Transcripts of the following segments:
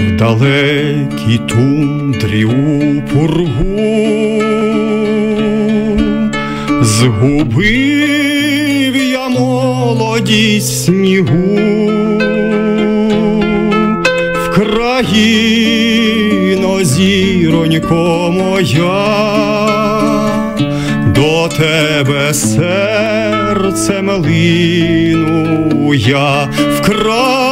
в далекій тундрі у пургу. Згубив я молодість снігу. В країно зіронько моя, до тебе серцем лину я в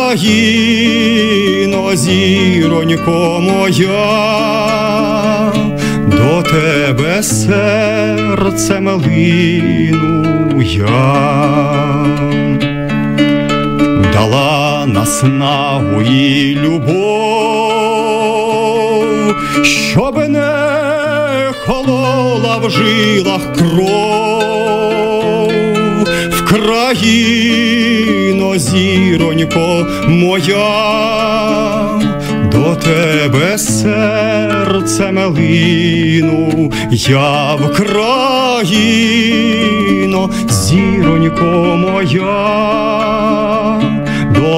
країно зіронько моя, до тебе серцем лину я. Дала наснагу і любов, щоб не холола в жилах кров, в країно зіронько моя, до тебе серцем лину, я в країно зіронько моя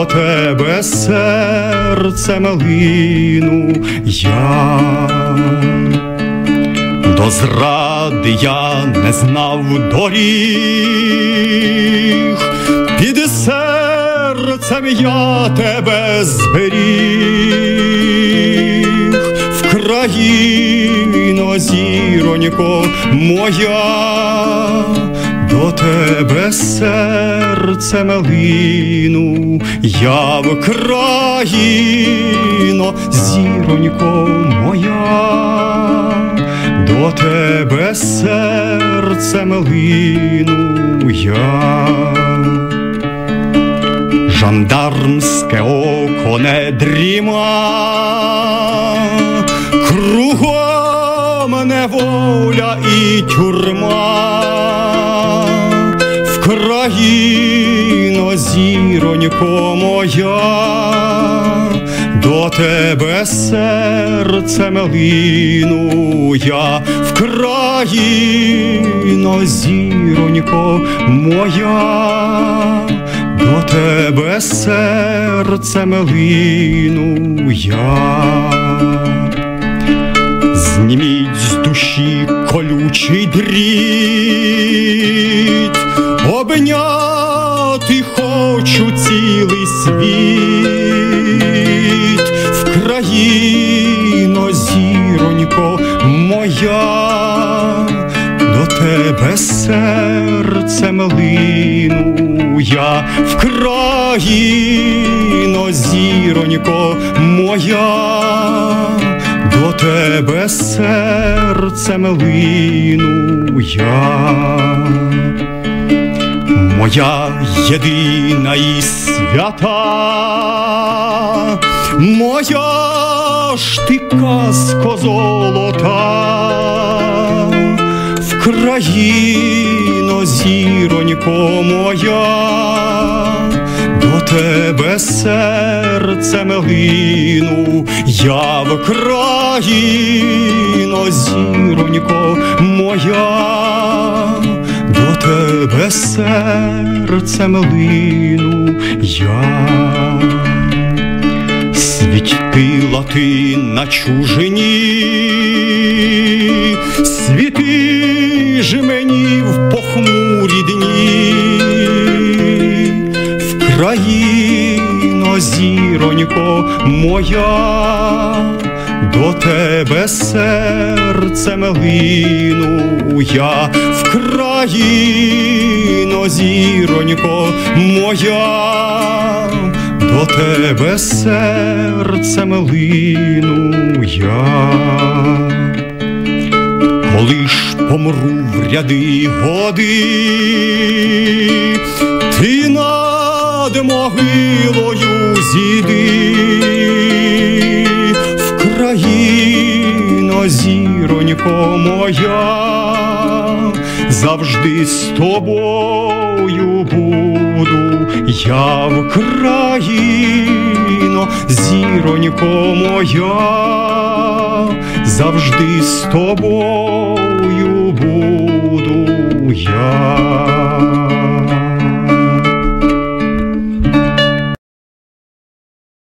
до тебе серцем лину я. До зради я не знав доріг, серцем я тебе зберіг, в країно зіронько моя, до тебе серцем лину, я в країно зіронько моя, до тебе серцем лину я. Жандармське око не дріма, кругом неволя і тюрма, в країно зіронько моя, до тебе серцем лину я, в країно зіронько моя до тебе серцем лину я. Зніміть з душі колючий дріт, обняти хочу цілий світ, в країно зіронько моя, до тебе серцем я, в країно зіронько моя, до тебе серцем лину я. Моя єдина і свята, моя ж ти казко золота, країно зіронько моя, до тебе серцем лину, я в країно зіронько моя до тебе серцем лину я. Світила ти на чужині, світи ж мені в похмурі дні, в країно зіронько моя до тебе серцем лину я в країно зіронько моя, до тебе серцем лину я. Коли ж помру в ряди годи, ти над могилою зійди. В країно зіронько моя, завжди з тобою буду, я в країно зіронько моя, завжди з тобою